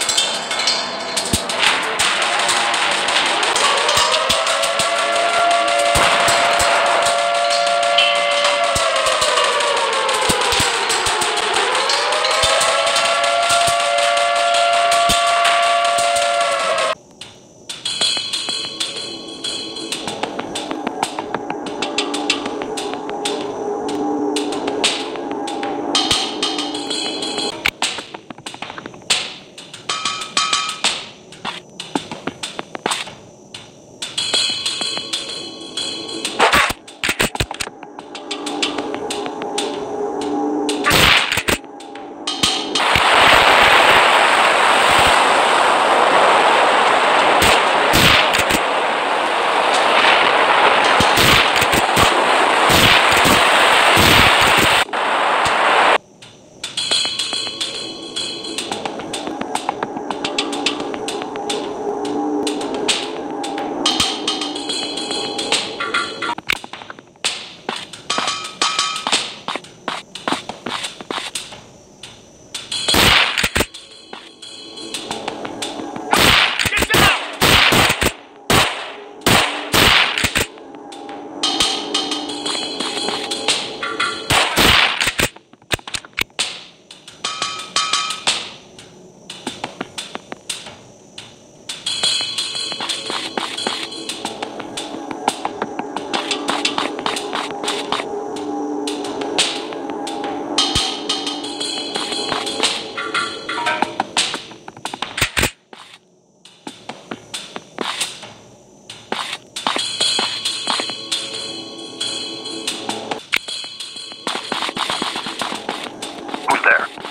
you who's there.